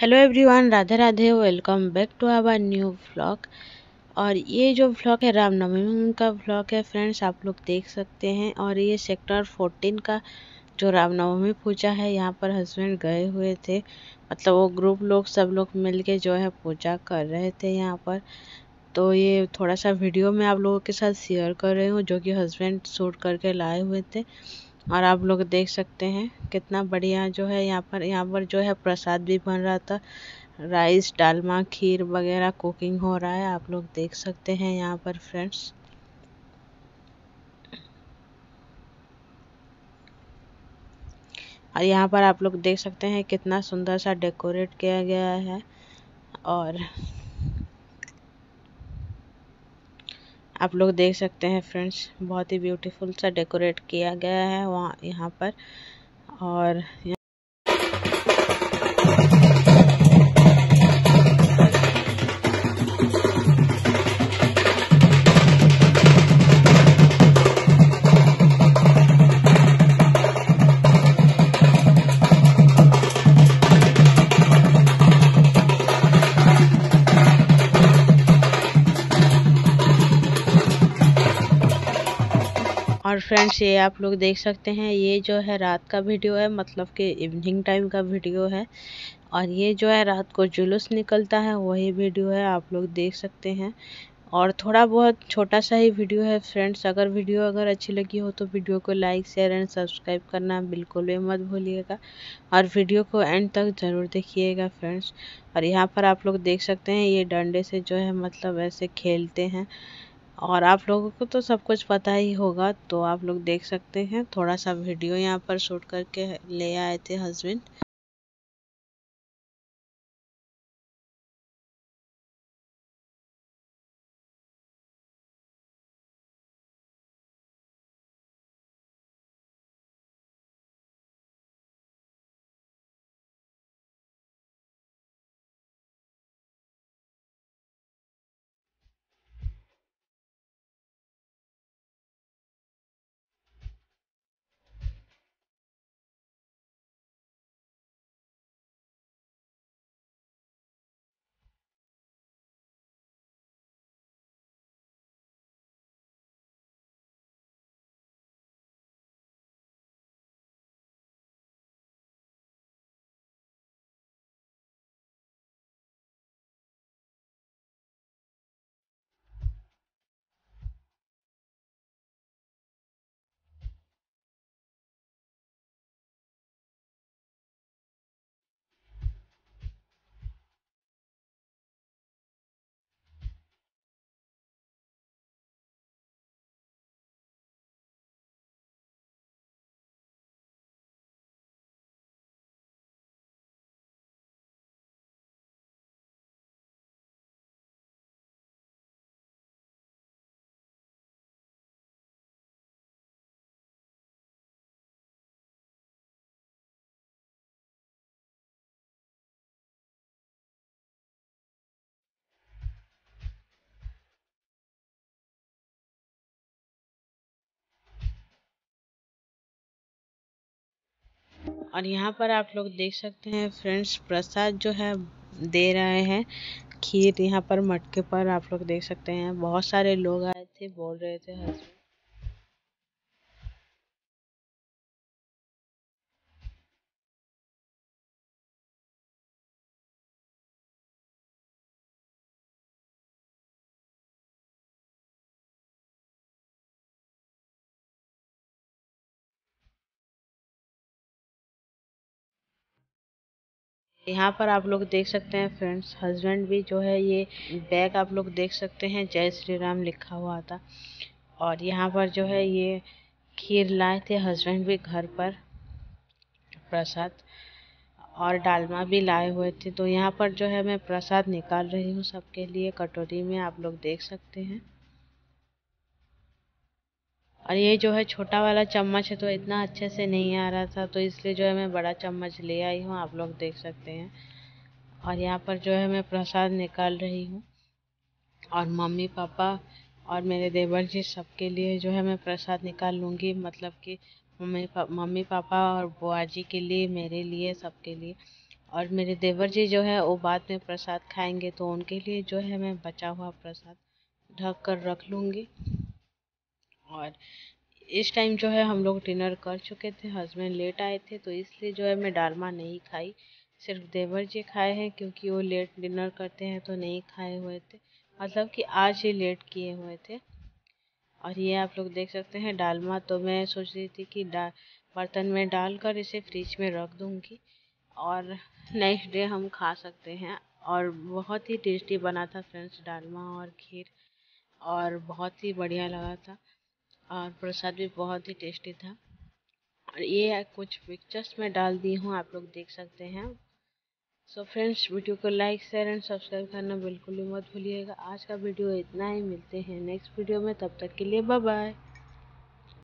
Hello everyone Radhe Radhe welcome back to our new vlog और ये जो vlog है रामनवमी का व्लॉग है फ्रेंड्स आप लोग देख सकते हैं। और ये सेक्टर 14 का जो रामनवमी पूजा है, यहाँ पर हस्बैंड गए हुए थे। मतलब वो ग्रुप लोग, सब लोग मिलके जो है पूजा कर रहे थे यहाँ पर। तो ये थोड़ा सा वीडियो में आप लोगों के साथ शेयर कर रही हूँ, जो कि हस्बैंड शूट करके लाए हुए थे। और आप लोग देख सकते हैं कितना बढ़िया जो है यहाँ पर यहाँ पर जो है प्रसाद भी बन रहा था। राइस, डालमा, खीर वगैरह कुकिंग हो रहा है, आप लोग देख सकते हैं यहाँ पर फ्रेंड्स और यहाँ पर आप लोग देख सकते हैं कितना सुंदर सा डेकोरेट किया गया है और आप लोग देख सकते हैं फ्रेंड्स, बहुत ही ब्यूटीफुल सा डेकोरेट किया गया है वहाँ, यहाँ पर। और और फ्रेंड्स ये आप लोग देख सकते हैं, ये जो है रात का वीडियो है मतलब कि इवनिंग टाइम का वीडियो है। और ये जो है रात को जुलूस निकलता है, वही वीडियो है, आप लोग देख सकते हैं। और थोड़ा बहुत छोटा सा ही वीडियो है फ्रेंड्स अगर वीडियो अगर अच्छी लगी हो तो वीडियो को लाइक शेयर एंड सब्सक्राइब करना बिल्कुल भी मत भूलिएगा। और वीडियो को एंड तक ज़रूर देखिएगा फ्रेंड्स और यहाँ पर आप लोग देख सकते हैं, ये डंडे से जो है मतलब ऐसे खेलते हैं। और आप लोगों को तो सब कुछ पता ही होगा तो आप लोग देख सकते हैं। थोड़ा सा वीडियो यहाँ पर शूट करके ले आए थे हस्बैंड। और यहाँ पर आप लोग देख सकते हैं, फ्रेंड्स, प्रसाद जो है, दे रहे हैं। खीर यहाँ पर मटके पर आप लोग देख सकते हैं। बहुत सारे लोग आए थे, बोल रहे थे यहाँ पर आप लोग देख सकते हैं फ्रेंड्स हस्बैंड भी जो है ये बैग आप लोग देख सकते हैं, जय श्री राम लिखा हुआ था। और यहाँ पर जो है ये खीर लाए थे हस्बैंड भी घर पर, प्रसाद। और डालमा भी लाए हुए थे। तो यहाँ पर जो है मैं प्रसाद निकाल रही हूँ सबके लिए, कटोरी में आप लोग देख सकते हैं। और ये जो है छोटा वाला चम्मच है तो इतना अच्छे से नहीं आ रहा था तो इसलिए जो है मैं बड़ा चम्मच ले आई हूँ आप लोग देख सकते हैं। और यहाँ पर जो है मैं प्रसाद निकाल रही हूँ। और मम्मी पापा और मेरे देवर जी सबके लिए जो है मैं प्रसाद निकाल लूँगी मतलब कि मम्मी पा, मम्मी पापा और बुआ जी के लिए मेरे लिए सबके लिए। और मेरे देवर जी जो है वो बाद में प्रसाद खाएँगे तो उनके लिए जो है मैं बचा हुआ प्रसाद ढक कर रख लूँगी। और इस टाइम जो है हम लोग डिनर कर चुके थे हस्बैंड लेट आए थे तो इसलिए जो है मैं डालमा नहीं खाई। सिर्फ़ देवर जी खाए हैं, क्योंकि वो लेट डिनर करते हैं तो नहीं खाए हुए थे। मतलब कि आज ही लेट किए हुए थे। और ये आप लोग देख सकते हैं, डालमा तो मैं सोच रही थी कि बर्तन में डालकर इसे फ्रिज में रख दूँगी। और नेक्स्ट डे हम खा सकते हैं। और बहुत ही टेस्टी बना था फ्रेंड्स, डालमा और खीर। और बहुत ही बढ़िया लगा था। और प्रसाद भी बहुत ही टेस्टी था। और ये कुछ पिक्चर्स में डाल दी हूँ, आप लोग देख सकते हैं। सो फ्रेंड्स वीडियो को लाइक शेयर एंड सब्सक्राइब करना बिल्कुल भी मत भूलिएगा। आज का वीडियो इतना ही, मिलते हैं नेक्स्ट वीडियो में, तब तक के लिए बाय बाय